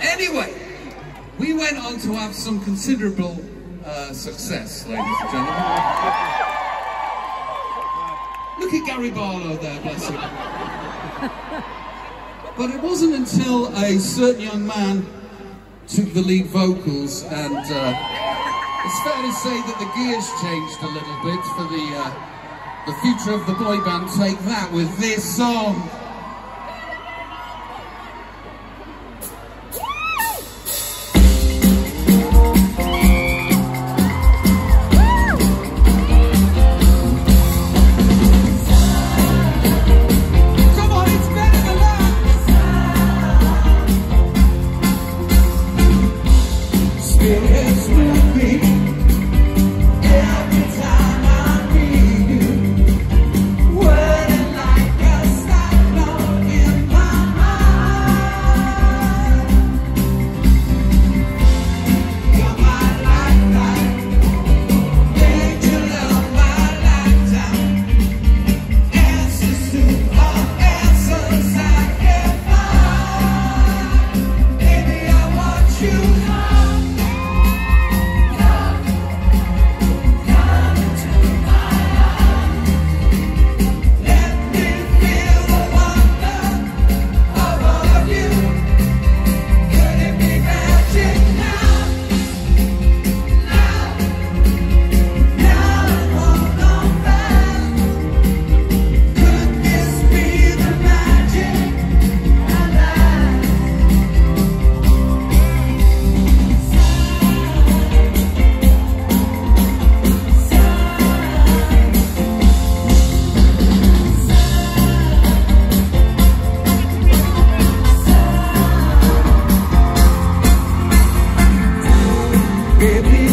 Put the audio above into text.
Anyway, we went on to have some considerable uh, success, ladies and gentlemen. Look at Gary Barlow there, bless him. But it wasn't until a certain young man took the lead vocals and uh, it's fair to say that the gears changed a little bit for the, uh, the future of the boy band Take That with this song. que